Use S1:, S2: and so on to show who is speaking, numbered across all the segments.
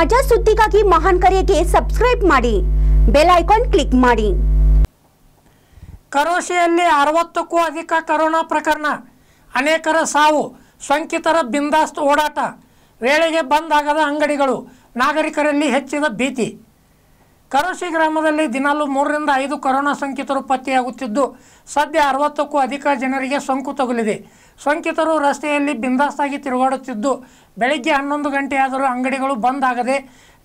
S1: ತಾಜಾ ಸುದ್ದಿಗಾಗಿ ಮಹಾನ್ ಕರೆಗೆ ಸಬ್ಸ್ಕ್ರೈಬ್ ಮಾಡಿ. ಬೆಲ್ ಐಕಾನ್ ಕ್ಲಿಕ್ ಮಾಡಿ.
S2: ಕರೋಶಿಯಲ್ಲಿ ಅರವತ್ತಕ್ಕೂ ಅಧಿಕ ಕರೋನಾ ಪ್ರಕರಣ. ಅನೇಕರ ಸಾವು, ಸೋಂಕಿತರ ಬಿಂದಾಸ್ತ್ ಓಡಾಟ. ವೇಳೆಗೆ ಬಂದಾಗದ ಅಂಗಡಿಗಳು, ನಾಗರಿಕರಲ್ಲಿ ಹೆಚ್ಚಿದ ಭೀತಿ. ಕರೋಶಿ ಗ್ರಾಮದಲ್ಲಿ ದಿನಾಲು ಮೂರರಿಂದ ಐದು ಕೊರೋನಾ ಸೋಂಕಿತರು ಪತ್ತೆಯಾಗುತ್ತಿದ್ದು, ಸದ್ಯ ಅರವತ್ತಕ್ಕೂ ಅಧಿಕ ಜನರಿಗೆ ಸೋಂಕು ತಗುಲಿದೆ. ಸೋಂಕಿತರು ರಸ್ತೆಯಲ್ಲಿ ಬಿಂದಾಸ್ತಾಗಿ ತಿರುಗಾಡುತ್ತಿದ್ದು, ಬೆಳಗ್ಗೆ ಹನ್ನೊಂದು ಗಂಟೆಯಾದರೂ ಅಂಗಡಿಗಳು ಬಂದ್ ಆಗದೆ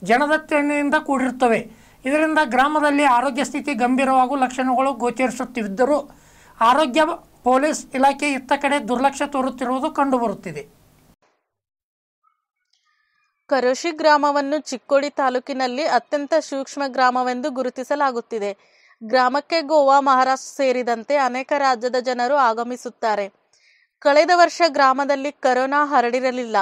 S2: ಜನದಟ್ಟಣೆಯಿಂದ ಕೂಡಿರುತ್ತವೆ. ಇದರಿಂದ ಗ್ರಾಮದಲ್ಲಿ ಆರೋಗ್ಯ ಸ್ಥಿತಿ ಗಂಭೀರವಾಗೂ ಲಕ್ಷಣಗಳು ಗೋಚರಿಸುತ್ತಿದ್ದರೂ, ಆರೋಗ್ಯ ಪೊಲೀಸ್ ಇಲಾಖೆ ಇತ್ತ ಕಡೆ ದುರ್ಲಕ್ಷ್ಯ ತೋರುತ್ತಿರುವುದು ಕಂಡುಬರುತ್ತಿದೆ.
S3: ಕರೋಶಿ ಗ್ರಾಮವನ್ನು ಚಿಕ್ಕೋಡಿ ತಾಲೂಕಿನಲ್ಲಿ ಅತ್ಯಂತ ಸೂಕ್ಷ್ಮ ಗ್ರಾಮವೆಂದು ಗುರುತಿಸಲಾಗುತ್ತಿದೆ. ಗ್ರಾಮಕ್ಕೆ ಗೋವಾ, ಮಹಾರಾಷ್ಟ್ರ ಸೇರಿದಂತೆ ಅನೇಕ ರಾಜ್ಯದ ಜನರು ಆಗಮಿಸುತ್ತಾರೆ. ಕಳೆದ ವರ್ಷ ಗ್ರಾಮದಲ್ಲಿ ಕರೋನಾ ಹರಡಿರಲಿಲ್ಲ.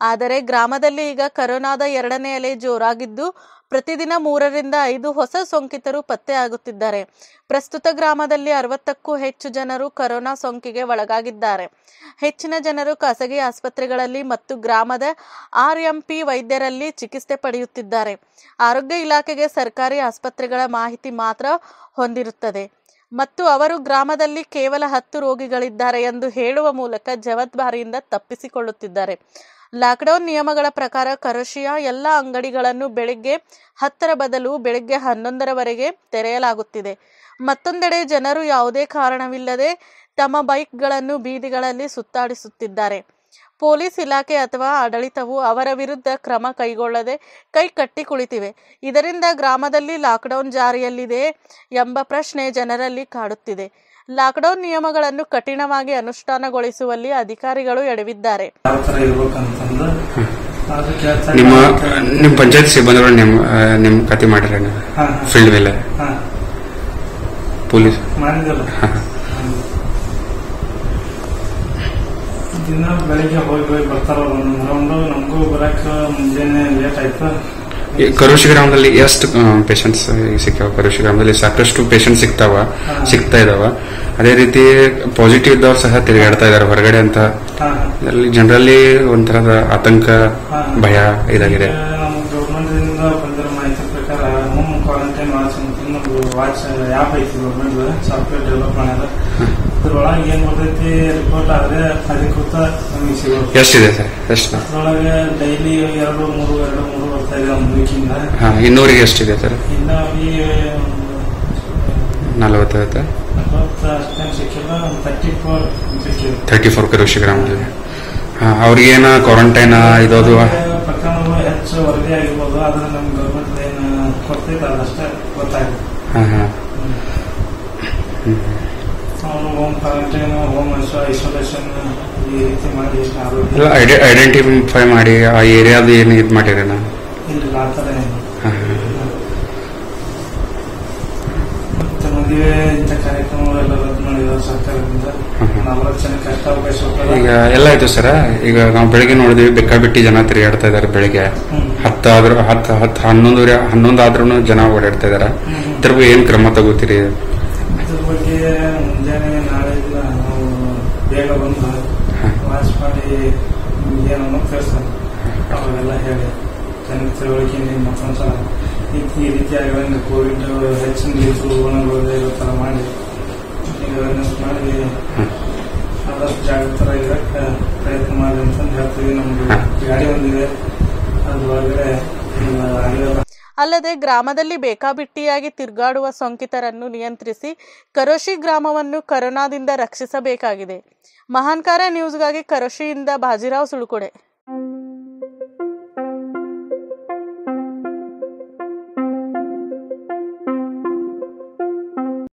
S3: ಆದರೆ ಗ್ರಾಮದಲ್ಲಿ ಈಗ ಕರೋನಾದ ಎರಡನೇ ಅಲೆ ಜೋರಾಗಿದ್ದು ಪ್ರತಿದಿನ ಮೂರರಿಂದ ಐದು ಹೊಸ ಸೋಂಕಿತರು ಪತ್ತೆಯಾಗುತ್ತಿದ್ದಾರೆ ಪ್ರಸ್ತುತ ಗ್ರಾಮದಲ್ಲಿ ಅರವತ್ತಕ್ಕೂ ಹೆಚ್ಚು ಜನರು ಕರೋನಾ ಸೋಂಕಿಗೆ ಒಳಗಾಗಿದ್ದಾರೆ. ಹೆಚ್ಚಿನ ಜನರು ಖಾಸಗಿ ಆಸ್ಪತ್ರೆಗಳಲ್ಲಿ ಮತ್ತು ಗ್ರಾಮದ ಆರ್ಎಂಪಿ ವೈದ್ಯರಲ್ಲಿ ಚಿಕಿತ್ಸೆ ಪಡೆಯುತ್ತಿದ್ದಾರೆ. ಆರೋಗ್ಯ ಇಲಾಖೆಗೆ ಸರ್ಕಾರಿ ಆಸ್ಪತ್ರೆಗಳ ಮಾಹಿತಿ ಮಾತ್ರ ಹೊಂದಿರುತ್ತದೆ. ಮತ್ತು ಅವರು ಗ್ರಾಮದಲ್ಲಿ ಕೇವಲ ಹತ್ತು ರೋಗಿಗಳಿದ್ದಾರೆ ಎಂದು ಹೇಳುವ ಮೂಲಕ ಜವಾಬ್ದಾರಿಯಿಂದ ತಪ್ಪಿಸಿಕೊಳ್ಳುತ್ತಿದ್ದಾರೆ. ಲಾಕ್ಡೌನ್ ನಿಯಮಗಳ ಪ್ರಕಾರ ಕರೋಶಿಯ ಎಲ್ಲ ಅಂಗಡಿಗಳನ್ನು ಬೆಳಿಗ್ಗೆ ಹತ್ತರ ಬದಲು ಬೆಳಿಗ್ಗೆ ಹನ್ನೊಂದರವರೆಗೆ ತೆರೆಯಲಾಗುತ್ತಿದೆ. ಮತ್ತೊಂದೆಡೆ ಜನರು ಯಾವುದೇ ಕಾರಣವಿಲ್ಲದೆ ತಮ್ಮ ಬೈಕ್ಗಳನ್ನು ಬೀದಿಗಳಲ್ಲಿ ಸುತ್ತಾಡಿಸುತ್ತಿದ್ದಾರೆ. ಪೊಲೀಸ್ ಇಲಾಖೆ ಅಥವಾ ಆಡಳಿತವು ಅವರ ವಿರುದ್ಧ ಕ್ರಮ ಕೈಗೊಳ್ಳದೆ ಕೈ ಕಟ್ಟಿ ಕುಳಿತಿವೆ. ಇದರಿಂದ ಗ್ರಾಮದಲ್ಲಿ ಲಾಕ್ಡೌನ್ ಜಾರಿಯಲ್ಲಿದೆ ಎಂಬ ಪ್ರಶ್ನೆ ಜನರಲ್ಲಿ ಕಾಡುತ್ತಿದೆ. ಲಾಕ್ಡೌನ್ ನಿಯಮಗಳನ್ನು ಕಠಿಣವಾಗಿ ಅನುಷ್ಠಾನಗೊಳಿಸುವಲ್ಲಿ ಅಧಿಕಾರಿಗಳು ಎಡವಿದ್ದಾರೆ.
S4: ನಿಮ್ಮ ನಿಮ್ಮ ಪಂಚಾಯತ್ ಸಿಬ್ಬಂದಿಗಳು ನಿಮ್ಮ ನಿಮ್ಮ ಖಾತೆ ಮಾಡಿರ ಫೀಲ್ಡ್ ಮೇಲೆ?
S5: ಹಾ,
S4: ಪೊಲೀಸ್.
S5: ದಿನ ಬೆಳಿಗ್ಗೆ ಹೋಗಿ ಹೋಗಿ ಬರ್ತಾರ ಒಂದೊಂದು ರೌಂಡು ನಮಗೂ ಬರಕ್ ಮುಂಜಾನೆ ಲೇಟ್ ಆಯ್ತು?
S4: ಕರೋಶಿ ಗ್ರಾಮದಲ್ಲಿ ಎಷ್ಟು ಪೇಷಂಟ್ಸ್ ಸಿಕ್ಕಾವ? ಕರೋಶಿ ಗ್ರಾಮದಲ್ಲಿ ಸಾಕಷ್ಟು ಪೇಷಂಟ್ ಸಿಗ್ತಾವ ಸಿಗ್ತಾ ಇದಾವ. ಅದೇ ರೀತಿ ಪಾಸಿಟಿವ್ ಇದ್ದವ್ರು ಸಹ ತಿರುಗಾಡ್ತಾ ಇದಾರೆ ಹೊರಗಡೆ ಅಂತ. ಅಲ್ಲಿ ಜನರಲ್ಲಿ ಒಂಥರದ ಆತಂಕ ಭಯ ಇದಾಗಿದೆ. ಎಷ್ಟಿದೆ ಸರ್? ಎಷ್ಟು?
S5: ಡೈಲಿ ಎರಡು ಮೂರು ಎರಡು ಮೂರು
S4: ಹಾ ಇನ್ನೂರಿಗೆ ಎಷ್ಟಿದೆ ಸರ್? ನಲವತ್ತೈವತ್ತು
S5: ತರ್ಟಿ ಫೋರ್
S4: ಕರೋಶಿ ಗ್ರಾಮದಲ್ಲಿ ಹಾ ಅವ್ರಿಗೇನ ಕ್ವಾರಂಟೈನ್
S5: ಇದೋದು
S4: ಹಾ ಹಾ. ಐಡೆಂಟಿಫೈ ಮಾಡಿ ಆ ಏರಿಯಾದ ಏನು ಇದು ಮಾಡಿರೇನ
S5: ಇಲ್ಲ ಆ ಥರ ಏನು
S4: ಹಾ ಹಾ
S5: ಮತ್ತೆ ಮದುವೆ ಇಂಥ ಕಾರ್ಯಕ್ರಮಗಳೆಲ್ಲ ರದ್ದು ಮಾಡಿದ್ದಾರೆ ಸರ್ಕಾರದಿಂದ
S4: ಹ್ಮ್.
S5: ನಲವತ್ತು ಜನಕ್ಕೆ ಅಷ್ಟು ಅವಕಾಶ
S4: ಈಗ ಎಲ್ಲ ಆಯ್ತು ಸರ? ಈಗ ನಾವು ಬೆಳಿಗ್ಗೆ ನೋಡಿದ್ವಿ ಬೇಕಾಬಿಟ್ಟಿ ಜನ ತಿರುಗಾಡ್ತಾ ಇದಾರೆ ಬೆಳಿಗ್ಗೆ.
S5: ಹತ್ತಾದ್ರೂ
S4: ಹತ್ತು ಆದ್ರೂ ಹತ್ತು ಹನ್ನೊಂದು ಹನ್ನೊಂದು ಆದ್ರೂ ಜನ ಓಡಾಡ್ತಾ ಇದಾರೆ
S5: ಹ್ಮ್.
S4: ಇದ್ರ ಬಗ್ಗೆ ಏನ್ ಕ್ರಮ ತಗೋತೀರಿ?
S5: ಇದ್ರ ಬಗ್ಗೆ ಮುಂಜಾನೆ ನಾಳೆ ದಿನ ನಾವು ಬೇಗ ಬಂದು
S4: ಹ.
S5: ವಾಚ್ ಮಾಡಿ ಏನನ್ನು ತಿಳಿಸ್ತಾರೆ ಅವಾಗೆಲ್ಲ ಹೇಳಿ. ಜನರ ತಿಳುವಳಿಕೆಯಿಂದ ಮತ್ತೊಂದ್ಸಲ ಈ ಈ ರೀತಿ ಆಗಿದಂಗೆ ಕೋವಿಡ್ ಹೆಚ್ಚಿನ ದಿವಸ ಗುಣಗಳು ಇರೋ ಥರ ಮಾಡಿ. ಅವೇರ್ನೆಸ್ ಮಾಡಿ. ಆದಷ್ಟು ಜಾಗೃತರಾಗಿರಕ್ಕೆ ಪ್ರಯತ್ನ ಮಾಡಿ ಅಂತಂದು ಹೇಳ್ತೀವಿ. ನಮ್ದು
S4: ಹ.
S5: ಗಾಡಿ ಒಂದಿದೆ. ಅದು ಆಗಿರಲ್ಲ
S3: ಅಲ್ಲದೆ ಗ್ರಾಮದಲ್ಲಿ ಬೇಕಾಬಿಟ್ಟಿಯಾಗಿ ತಿರುಗಾಡುವ ಸೋಂಕಿತರನ್ನು ನಿಯಂತ್ರಿಸಿ ಕರೋಶಿ ಗ್ರಾಮವನ್ನು ಕರೋನಾದಿಂದ ರಕ್ಷಿಸಬೇಕಾಗಿದೆ. ಮಹಾನ್ಕಾರ ನ್ಯೂಸ್ಗಾಗಿ ಕರೋಶಿಯಿಂದ ಬಾಜಿರಾವ್ ಸುಳುಕೊಡೆ.